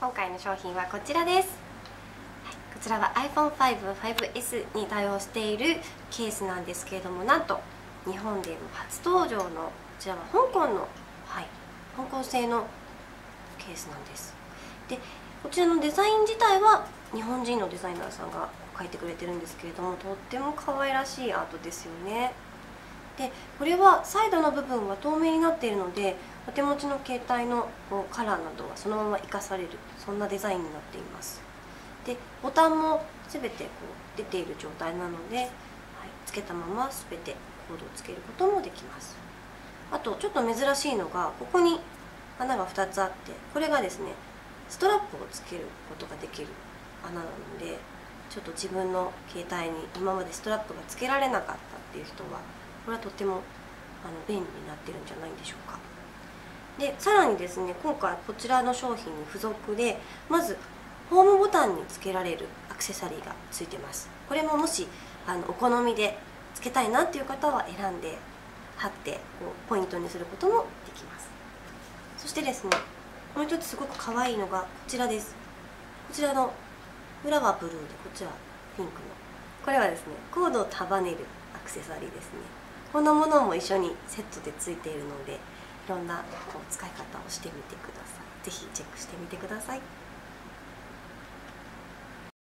今回の商品はこちらです、はい、こちらは iPhone55S に対応しているケースなんですけれどもなんと日本でも初登場のこちらは香港の、はい、香港製のケースなんです。でこちらのデザイン自体は日本人のデザイナーさんが描いてくれてるんですけれどもとっても可愛らしいアートですよね。でこれはサイドの部分は透明になっているのでお手持ちの携帯のカラーなどはそのまま活かされるそんなデザインになっています。でボタンも全てこう出ている状態なので、はい、つけたまま全てコードをつけることもできます。あとちょっと珍しいのがここに穴が2つあってこれがですねストラップをつけることができる穴なのでちょっと自分の携帯に今までストラップがつけられなかったっていう人はこれはとてもあの便利になってるんじゃないでしょうか。でさらにですね今回こちらの商品に付属でまずホームボタンにつけられるアクセサリーがついてます。これももしあのお好みでつけたいなっていう方は選んで貼ってこうポイントにすることもできます。そしてですねもう一つすごく可愛いのがこちらです。こちらの裏はブルーでこっちはピンクの。これはですねコードを束ねるアクセサリーですね。このものも一緒にセットでついているのでいろんなこう使い方をしてみてください。是非チェックしてみてください。